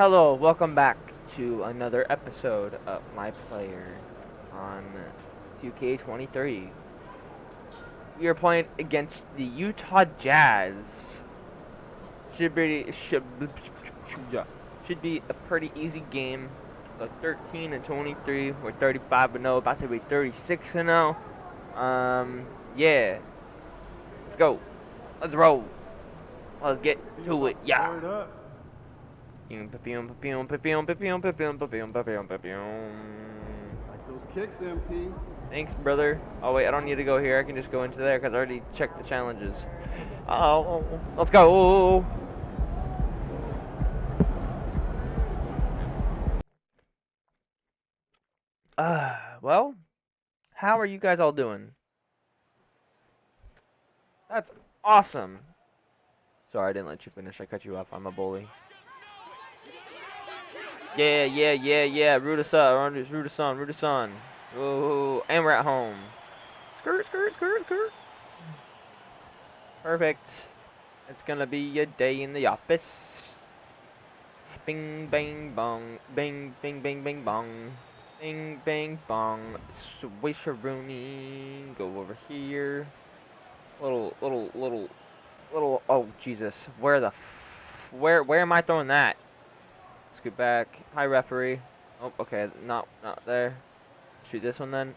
hello, welcome back to another episode of My Player on 2K23. We are playing against the Utah Jazz. Should be should should be a pretty easy game. So 13 and 23, we're 35 and 0, about to be 36 and 0. Um, yeah. Let's go. Let's roll. Let's get to it. Yeah. Like those kicks, MP. Thanks, brother. Oh wait, I don't need to go here. I can just go into there because I already checked the challenges. Oh, let's go. Uh, well, how are you guys all doing? That's awesome. Sorry, I didn't let you finish. I cut you off. I'm a bully. Yeah, yeah, yeah, yeah. Root us up. Root us, root us on. Root us on. Ooh, and we're at home. Skirt, skirt, skirt, skirt. Perfect. It's gonna be a day in the office. Bing, bang, bong. Bing, bing, bing, bing, bong. Bing, bang, bong. Swisharoonie. Go over here. Little, little, little, little. Oh, Jesus. Where the. Where, where am I throwing that? Scoot back. Hi, referee. Oh, okay. Not, not there. Shoot this one then.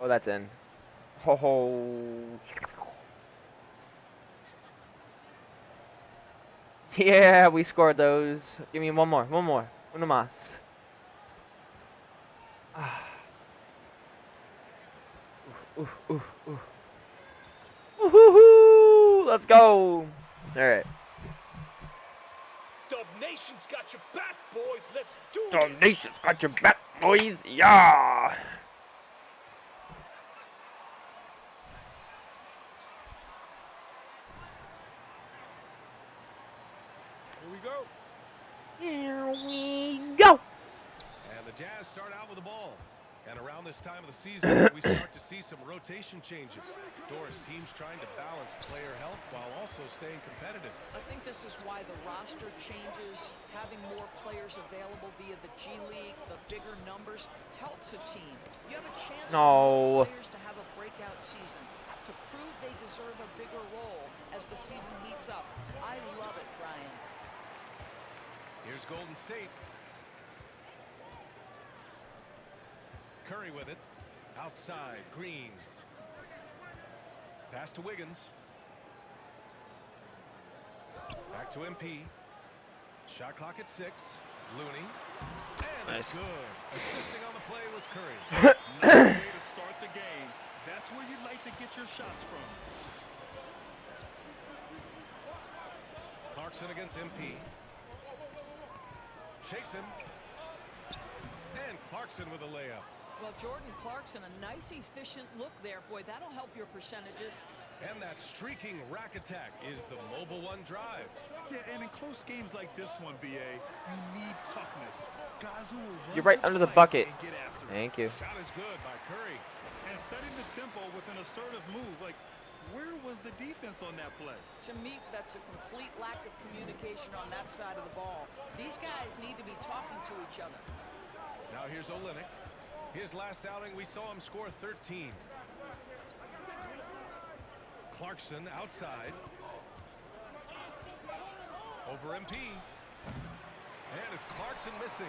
Oh, that's in. Ho ho. Yeah, we scored those. Give me one more. One more. Uno más. Ah. Ooh, ooh, ooh, ooh. Woohoo! Let's go. All right. Dub Nation's got your back, boys. Let's do The this. nation's got your back, boys. Yeah. Here we go. Here we go. And the Jazz start out with the ball. And around this time of the season, we start to see some rotation changes. Doris teams trying to balance player health while also staying competitive. I think this is why the roster changes, having more players available via the G League, the bigger numbers, helps a team. You have a chance No. for players to have a breakout season, to prove they deserve a bigger role as the season heats up. I love it, Brian. Here's Golden State. Curry with it. Outside, Green. Pass to Wiggins. Back to MP. Shot clock at six. Looney. And it's good. Assisting on the play was Curry. Nice way to start the game. That's where you'd like to get your shots from. Clarkson against MP. Shakes him. And Clarkson with a layup. Well, Jordan Clarkson, a nice, efficient look there. Boy, that'll help your percentages. And that streaking rack attack is the Mobile One drive. Yeah, and in close games like this one, BA, you need toughness. Guys who will You're right under the bucket. and get after it. Thank you. Shot is good by Curry. And setting the tempo with an assertive move. Like, where was the defense on that play? To me, that's a complete lack of communication on that side of the ball. These guys need to be talking to each other. Now here's Olynyk. His last outing, we saw him score 13. Clarkson outside. Over MP. And it's Clarkson missing.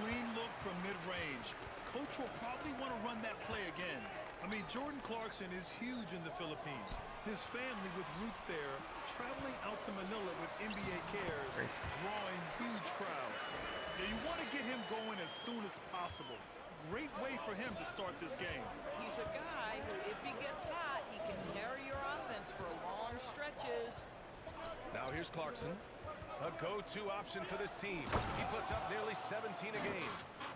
Clean look from mid-range. Coach will probably want to run that play again. I mean, Jordan Clarkson is huge in the Philippines. His family with roots there, traveling out to Manila with NBA cares, drawing huge crowds. Now, you want to get him going as soon as possible. Great way for him to start this game. He's a guy who, if he gets hot, he can carry your offense for long stretches. Now here's Clarkson. A go-to option for this team. He puts up nearly 17 a game.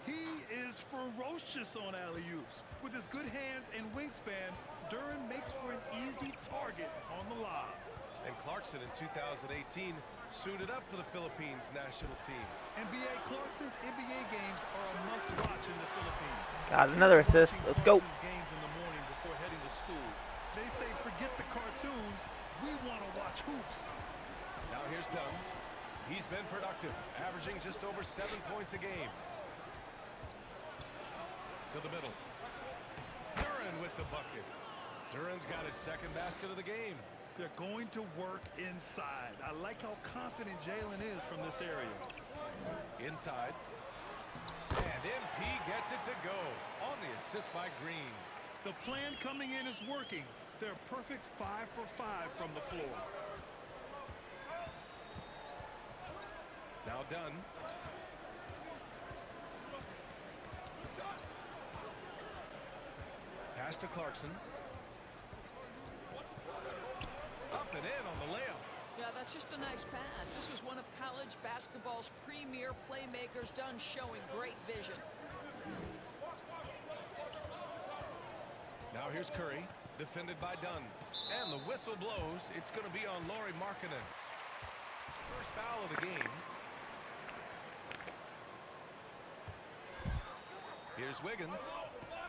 He is ferocious on alley-oops. With his good hands and wingspan, Duren makes for an easy target on the lob. And Clarkson in 2018 suited up for the Philippines national team. NBA Clarkson's NBA games are a must-watch in the Philippines. Got another assist. Let's go. Clarkson's games in the morning before heading to school. They say forget the cartoons, we want to watch hoops. Now here's Dunn. He's been productive, averaging just over seven points a game. To the middle. Duren with the bucket. Duren's got his second basket of the game. They're going to work inside. I like how confident Jalen is from this area. Inside. And MP gets it to go on the assist by Green. The plan coming in is working. They're perfect five for five from the floor. Now Dunn. Pass to Clarkson. Up and in on the layup. That's just a nice pass. This was one of college basketball's premier playmakers Dunn showing great vision. Now here's Curry, defended by Dunn. And the whistle blows. It's going to be on Lauri Markkanen. First foul of the game. Here's Wiggins.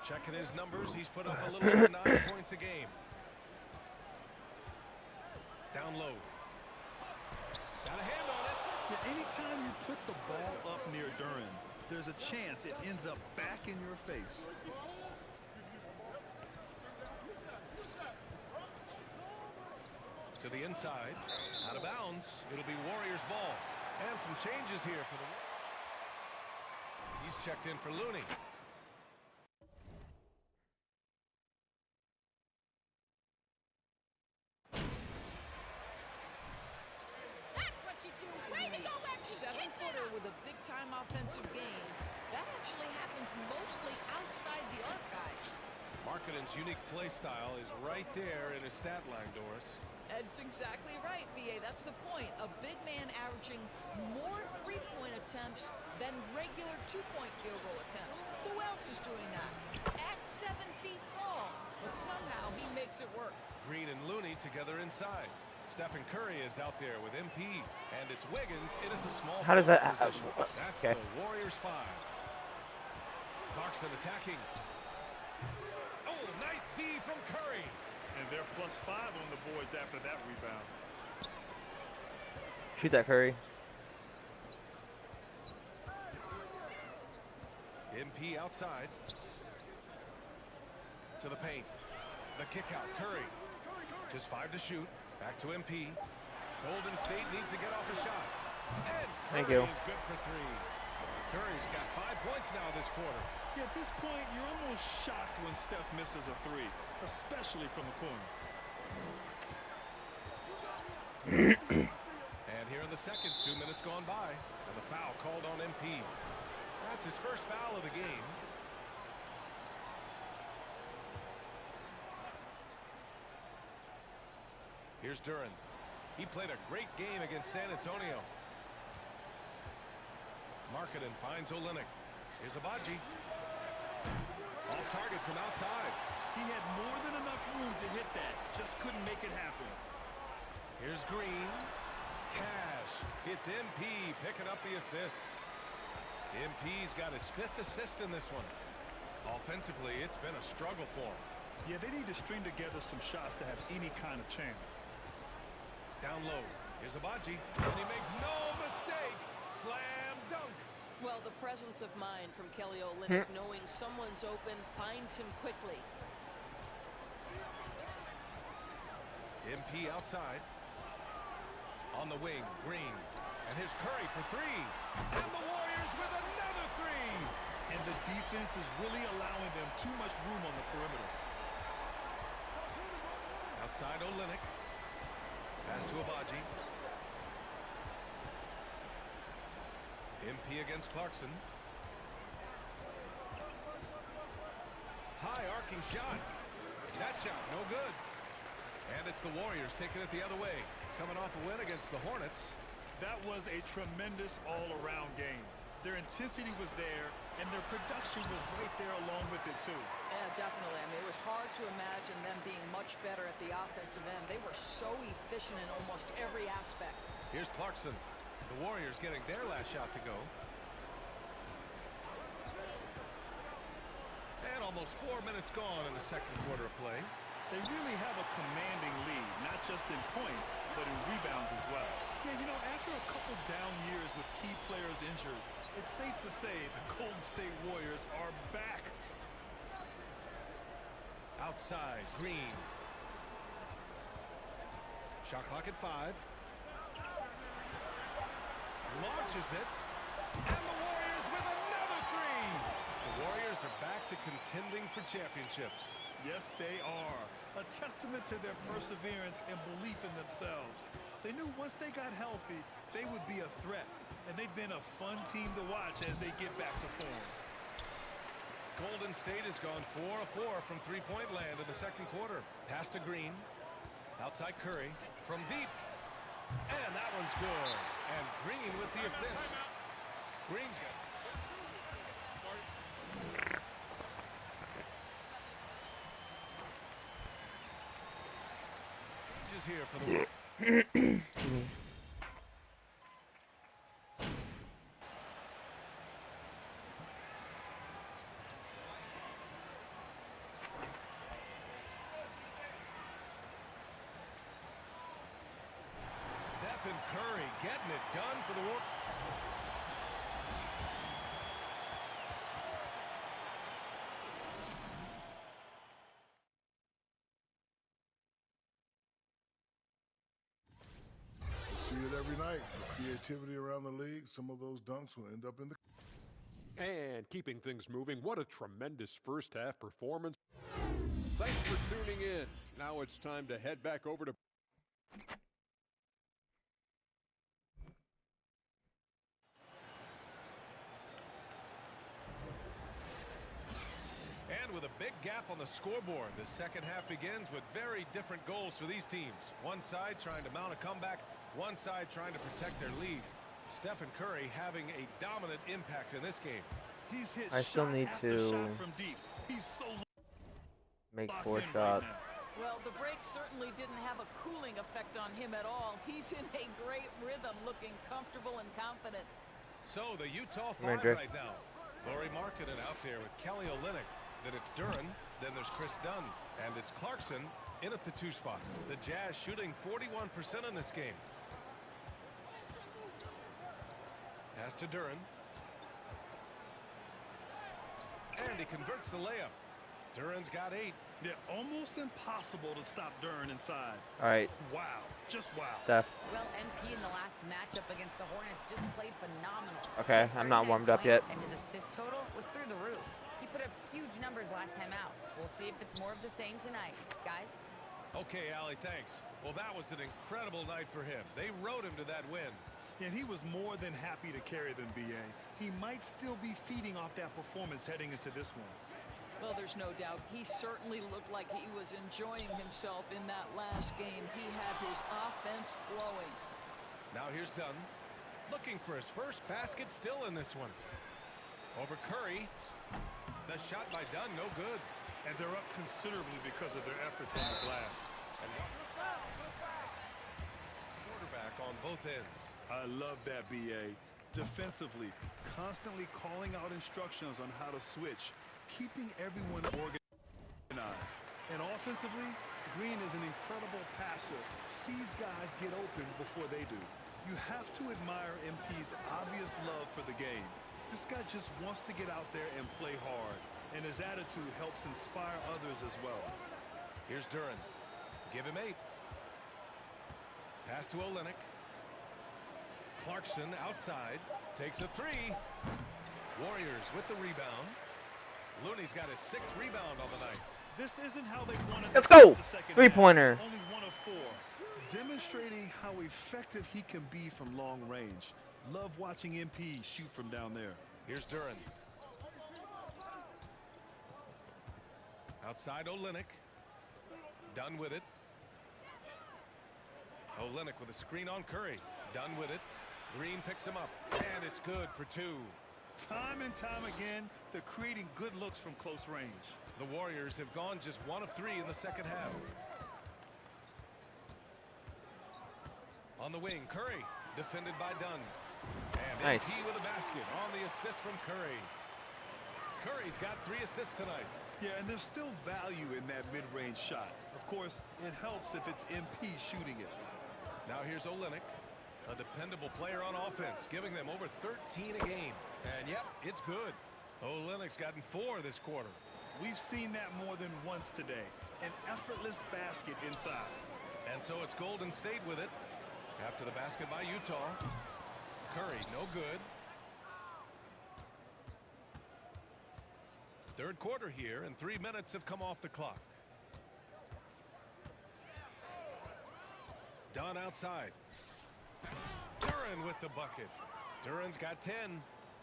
Checking his numbers. He's put up a little over nine points a game. Down low. Got a hand on it. Yeah, anytime you put the ball up near Duren, there's a chance it ends up back in your face. To the inside. Out of bounds. It'll be Warriors ball. And some changes here for the... He's checked in for Looney. That's what you do. Way to go, Evan. Seven footer with a big time offensive game. That actually happens mostly outside the arc, guys. Markkanen's unique play style is right there in his stat line, Doris. That's exactly right, BA. That's the point. A big man averaging more three-point attempts than regular two-point field goal attempts. Who else is doing that? At seven feet tall. But somehow he makes it work. Green and Looney together inside. Stephen Curry is out there with MP, and it's Wiggins in at the small How does that- position. uh, That's okay. the Warriors five. Clarkson attacking. Oh, nice D from Curry. And they're plus five on the boards after that rebound. Shoot that Curry. MP outside. To the paint. The kick out. Curry. Just five to shoot. Back to MP. Golden State needs to get off a shot. And Thank you. is good for three. Curry's got five points now this quarter. Yeah, at this point, you're almost shocked when Steph misses a three, especially from the corner. And here in the second, two minutes gone by, and the foul called on MP. That's his first foul of the game. Here's Duren. He played a great game against San Antonio. Markkanen finds Olynyk. Here's Agbaji. Off target from outside. He had more than enough room to hit that, just couldn't make it happen. Here's Green. Cash. It's MP picking up the assist. MP's got his fifth assist in this one. Offensively, it's been a struggle for him. Yeah, they need to string together some shots to have any kind of chance. Down low. Here's Agbaji. And he makes no mistake. Slam dunk. Well, the presence of mind from Kelly Olynyk, hmm. knowing someone's open, finds him quickly. MP outside. On the wing, Green. And here's Curry for three. And the Warriors with another three. And the defense is really allowing them too much room on the perimeter. Outside Olynyk. Pass to Agbaji. MP against Clarkson. High arcing shot. That shot, no good. And it's the Warriors taking it the other way. Coming off a win against the Hornets. That was a tremendous all-around game. Their intensity was there, and their production was right there along with it, too. Yeah, definitely. I mean, it was hard to imagine them being much better at the offensive end. They were so efficient in almost every aspect. Here's Clarkson. The Warriors getting their last shot to go. And almost four minutes gone in the second quarter of play. They really have a commanding lead, not just in points, but in rebounds as well. Yeah, you know, after a couple down years with key players injured, it's safe to say the Golden State Warriors are back. Outside, Green. Shot clock at five. Launches it. And the Warriors with another three. The Warriors are back to contending for championships. Yes, they are. A testament to their perseverance and belief in themselves. They knew once they got healthy, they would be a threat. And they've been a fun team to watch as they get back to form. Golden State has gone 4 of 4 from three-point land in the second quarter. Pass to Green. Outside Curry. From deep. And that one's good. And Green with the assist. Green's got here for the Stephen Curry getting it done for the War. We'll see it every night. The creativity around the league, some of those dunks will end up in the And keeping things moving, what a tremendous first half performance. Thanks for tuning in. Now it's time to head back over to And with a big gap on the scoreboard, the second half begins with very different goals for these teams. One side trying to mount a comeback, one side trying to protect their lead. Stephen Curry having a dominant impact in this game. He's hit I still need to from deep. He's so Make four in right shots. Well, the break certainly didn't have a cooling effect on him at all. He's in a great rhythm, looking comfortable and confident. So the Utah Come here, five right now. Lauri Markkanen out there with Kelly Olynyk. Then it's Duren. Then there's Kris Dunn. And it's Clarkson in at the two spot. The Jazz shooting 41% in this game. Pass to Duren. And he converts the layup. Duren's got eight. Yeah, almost impossible to stop Duren inside. All right, Wow, just wow. Steph. Well, MP in the last matchup against the Hornets just played phenomenal. Okay, I'm not warmed up yet. And his assist total was through the roof. He put up huge numbers last time out. We'll see if it's more of the same tonight. Guys, Okay, Allie, thanks. Well, that was an incredible night for him. They rode him to that win. And he was more than happy to carry them, BA. He might still be feeding off that performance heading into this one. Well, there's no doubt. He certainly looked like he was enjoying himself in that last game. He had his offense flowing. Now here's Dunn. Looking for his first basket still in this one. Over Curry. The shot by Dunn, no good. And they're up considerably because of their efforts on the glass. And quarterback on both ends. I love that, BA. Defensively, constantly calling out instructions on how to switch, keeping everyone organized. And offensively, Green is an incredible passer, sees guys get open before they do. You have to admire MP's obvious love for the game. This guy just wants to get out there and play hard, and his attitude helps inspire others as well. Here's Duren. Give him eight. Pass to Olynyk. Clarkson outside. Takes a three. Warriors with the rebound. Looney's got his sixth rebound on the night. This isn't how they wanted Let's go! start the second Three-pointer. Only one of four. Demonstrating how effective he can be from long range. Love watching MP shoot from down there. Here's Duren. Outside Olynyk. Dunn with it. Olynyk with a screen on Curry. Dunn with it. Green picks him up. And it's good for two. Time and time again, they're creating good looks from close range. The Warriors have gone just one of three in the second half. On the wing, Curry, defended by Dunn. And Nice. MP with a basket on the assist from Curry. Curry's got three assists tonight. Yeah, and there's still value in that mid-range shot. Of course, it helps if it's MP shooting it. Now here's Olynyk. A dependable player on offense, giving them over 13 a game. And yep, it's good. Oh, Olynyk's gotten four this quarter. We've seen that more than once today. An effortless basket inside. And so it's Golden State with it. After the basket by Utah. Curry, no good. Third quarter here, and three minutes have come off the clock. Dunn outside. Duren with the bucket. Duren's got 10.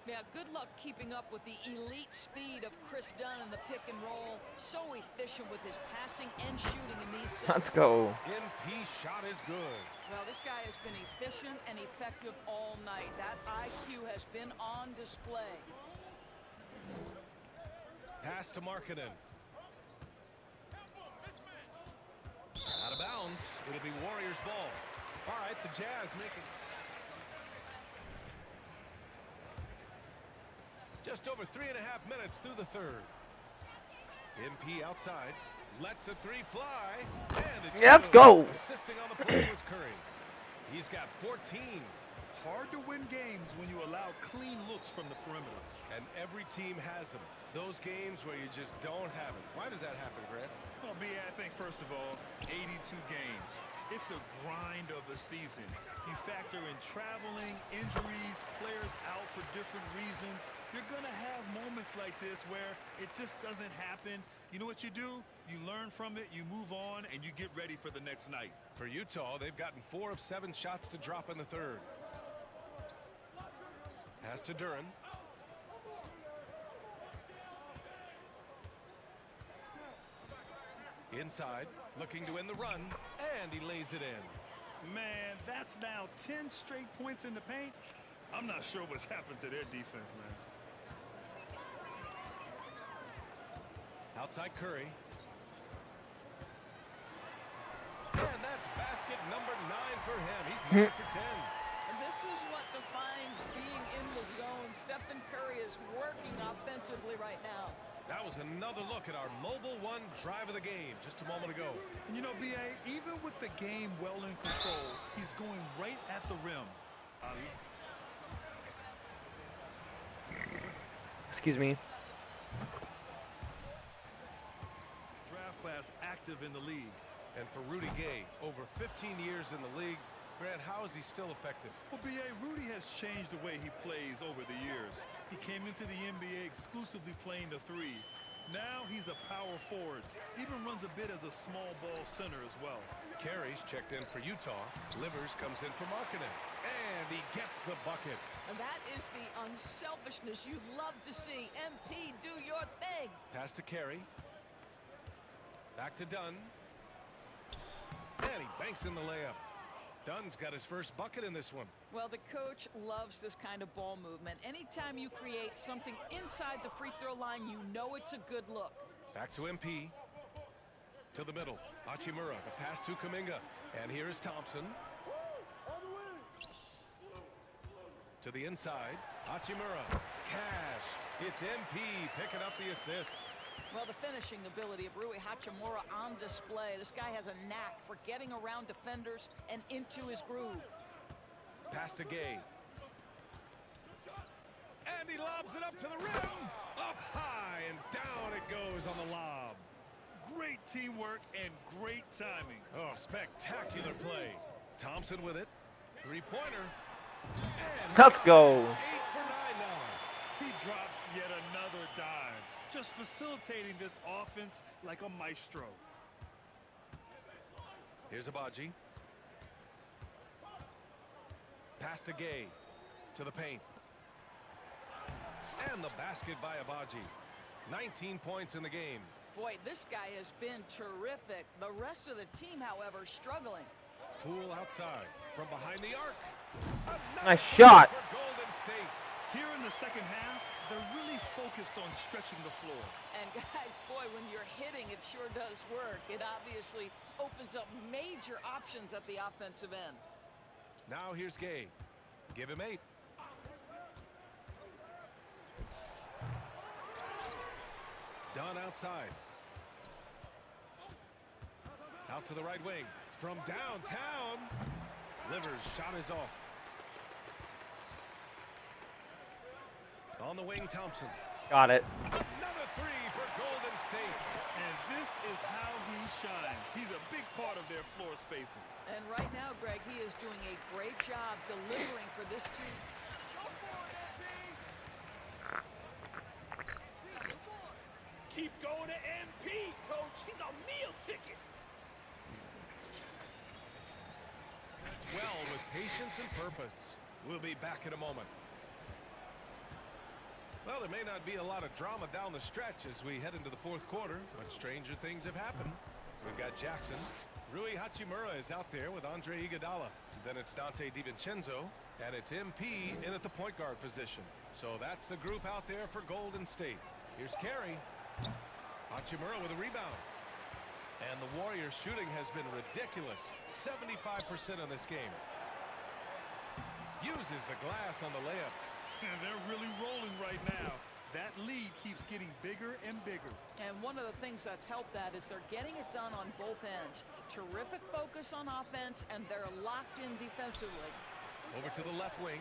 Yeah, good luck keeping up with the elite speed of Kris Dunn in the pick and roll. So efficient with his passing and shooting in these sets. Let's go. MP shot is good. Well, this guy has been efficient and effective all night. That IQ has been on display. Pass to Markkanen. Out of bounds. It'll be Warriors ball. All right, the Jazz making... Just over three and a half minutes through the third. MP outside. Lets the three fly. And it's Yeah, let's go. Assisting on the play was Curry. He's got 14. Hard to win games when you allow clean looks from the perimeter. And every team has them. Those games where you just don't have it. Why does that happen, Grant? Well, B, I think, first of all, 82 games. It's a grind of a season. You factor in traveling, injuries, players out for different reasons. You're going to have moments like this where it just doesn't happen. You know what you do? You learn from it, you move on, and you get ready for the next night. For Utah, they've gotten four of seven shots to drop in the third. Pass to Duren. Inside, looking to win the run, and he lays it in. Man, that's now 10 straight points in the paint. I'm not sure what's happened to their defense, man. Outside Curry. And that's basket number nine for him. He's nine for 10. And this is what defines being in the zone. Stephen Curry is working offensively right now. That was another look at our mobile one drive of the game just a moment ago. And you know, B.A., even with the game well in control, he's going right at the rim. Excuse me. Draft class active in the league. And for Rudy Gay, over 15 years in the league, Grant, how is he still effective? Well, B.A., Rudy has changed the way he plays over the years. He came into the NBA exclusively playing the three. Now he's a power forward. Even runs a bit as a small ball center as well. Carey's checked in for Utah. Livers comes in for Markkanen. And he gets the bucket. And that is the unselfishness you love to see. MP, do your thing. Pass to Carey. Back to Dunn. And he banks in the layup. Dunn's got his first bucket in this one. Well, the coach loves this kind of ball movement. Anytime you create something inside the free throw line, you know it's a good look. Back to MP. To the middle. Hachimura, the pass to Kuminga. And here is Thompson. To the inside. Hachimura. Cash. It's MP picking up the assist. Well, the finishing ability of Rui Hachimura on display. This guy has a knack for getting around defenders and into his groove. Pass to Gay. And he lobs it up to the rim. Up high and down it goes on the lob. Great teamwork and great timing. Oh, spectacular play. Thompson with it. Three-pointer. Let's go. Eight for nine now. He drops yet another dime. Just facilitating this offense like a maestro. Here's Agbaji. Pass to Gay. To the paint. And the basket by Agbaji. 19 points in the game. Boy, this guy has been terrific. The rest of the team, however, struggling. Poole outside. From behind the arc. Nice shot. For Golden State. Here in the second half, they're really focused on stretching the floor. And guys, boy, when you're hitting, it sure does work. It obviously opens up major options at the offensive end. Now here's Gay. Give him eight. Dunn outside. Out to the right wing. From downtown. Livers shot is off. On the wing, Thompson. Got it. Another three for Golden State. And this is how he shines. He's a big part of their floor spacing. And right now, Greg, he is doing a great job delivering for this team. Keep going to MP, coach. He's a meal ticket. That's well with patience and purpose. We'll be back in a moment. Well, there may not be a lot of drama down the stretch as we head into the fourth quarter, but stranger things have happened. We've got Jackson. Rui Hachimura is out there with Andre Iguodala. Then it's Dante DiVincenzo, and it's MP in at the point guard position. So that's the group out there for Golden State. Here's Carey. Hachimura with a rebound. And the Warriors shooting has been ridiculous. 75% in this game. Uses the glass on the layup. And they're really rolling right now. That lead keeps getting bigger and bigger. And one of the things that's helped that is they're getting it done on both ends. Terrific focus on offense, and they're locked in defensively. Over to the left wing.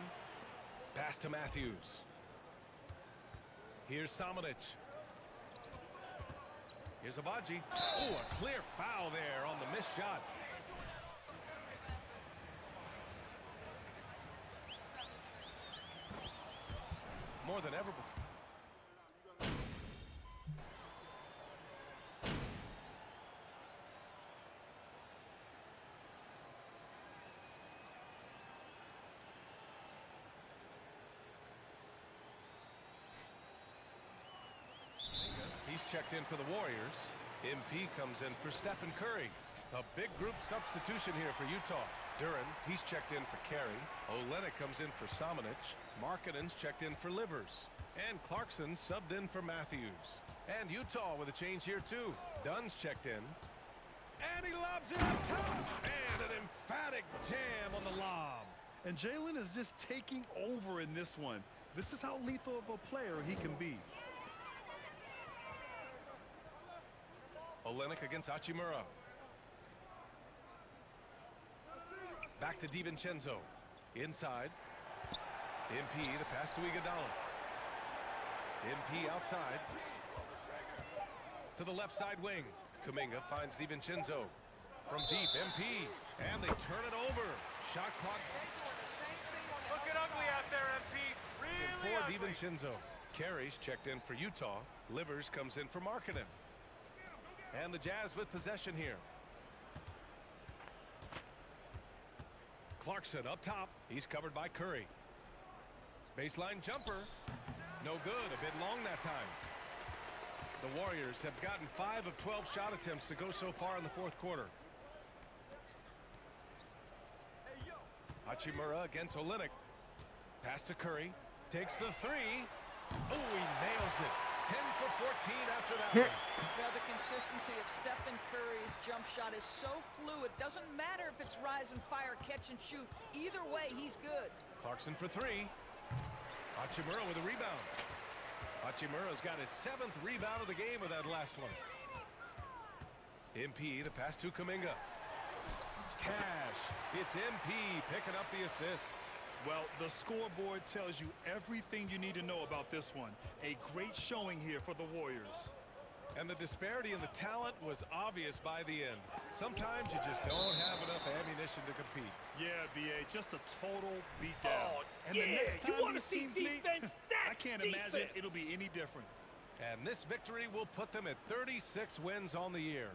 Pass to Matthews. Here's Samanic. Here's Agbaji. Oh, a clear foul there on the missed shot. More than ever before. He's checked in for the Warriors. MP comes in for Stephen Curry. A big group substitution here for Utah. Duren, he's checked in for Carey. Olynyk comes in for Samanic. Markkanen's checked in for Livers. And Clarkson subbed in for Matthews. And Utah with a change here too. Dunn's checked in. And he lobs it up top. And an emphatic jam on the lob. And Jalen is just taking over in this one. This is how lethal of a player he can be. Olynyk against Hachimura. Back to DiVincenzo. Inside. MP, the pass to Iguodala. MP outside. To the left side wing. Kuminga finds DiVincenzo. From deep, MP. And they turn it over. Shot clock. Looking ugly out there, MP. Really For. DiVincenzo. Carey's checked in for Utah. Livers comes in for Markkanen. And the Jazz with possession here. Clarkson up top. He's covered by Curry. Baseline jumper. No good. A bit long that time. The Warriors have gotten 5 of 12 shot attempts to go so far in the fourth quarter. Hachimura against Olynyk. Pass to Curry. Takes the three. Oh, he nails it. 10 for 14 after that one. Now, the consistency of Stephen Curry's jump shot is so fluid. Doesn't matter if it's rise and fire, catch and shoot. Either way, he's good. Clarkson for three. Hachimura with a rebound. Hachimura's got his seventh rebound of the game with that last one. MP, the pass to Kuminga. Cash. It's MP picking up the assist. Well, the scoreboard tells you everything you need to know about this one. A great showing here for the Warriors. And the disparity in the talent was obvious by the end. Sometimes you just don't have enough ammunition to compete. Yeah, BA, just a total beatdown. Oh, and yeah. the next You time wanna these see teams meet, defense? I can't imagine it'll be any different. And this victory will put them at 36 wins on the year.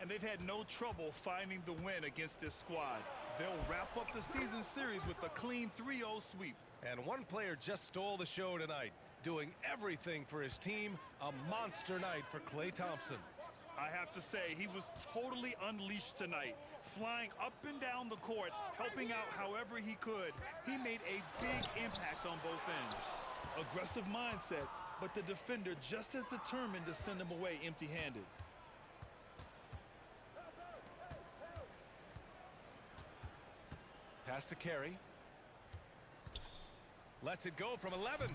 And they've had no trouble finding the win against this squad. They'll wrap up the season series with a clean 3-0 sweep. And one player just stole the show tonight, doing everything for his team. A monster night for Klay Thompson. I have to say, he was totally unleashed tonight. Flying up and down the court, helping out however he could. He made a big impact on both ends. Aggressive mindset, but the defender just as determined to send him away empty-handed. Pass to Carey. Lets it go from 11.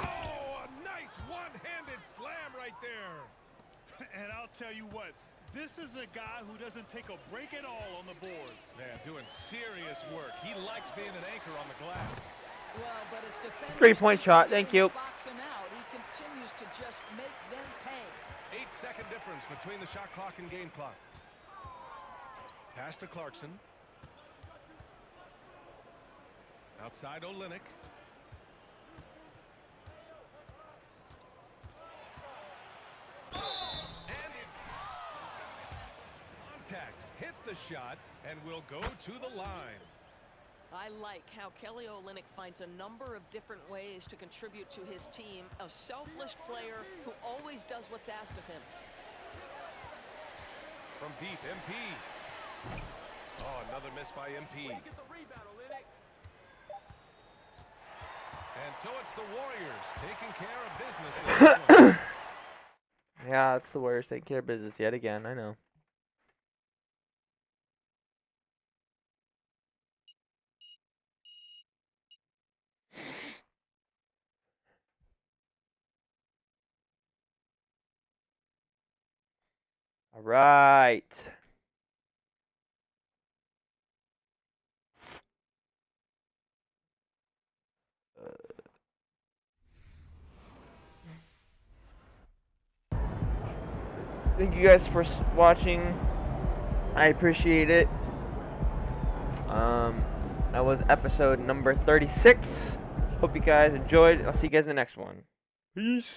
Oh, a nice one-handed slam right there. And I'll tell you what, this is a guy who doesn't take a break at all on the boards. Man, doing serious work. He likes being an anchor on the glass. Well, but it's defenders Three-point shot, thank you. to Box him out. He continues to just make them pay. Eight second difference between the shot clock and game clock. Pass to Clarkson. Outside Olynyk. And it's contact. Hit the shot and will go to the line. I like how Kelly Olynyk finds a number of different ways to contribute to his team. A selfless player who always does what's asked of him. From deep, MP. Oh, another miss by MP. And so it's the Warriors taking care of business in this one. Yeah, it's the worst. Take care of business yet again. I know. All right. Thank you guys for watching. I appreciate it. Um, that was episode number 36. Hope you guys enjoyed. I'll see you guys in the next one. Peace.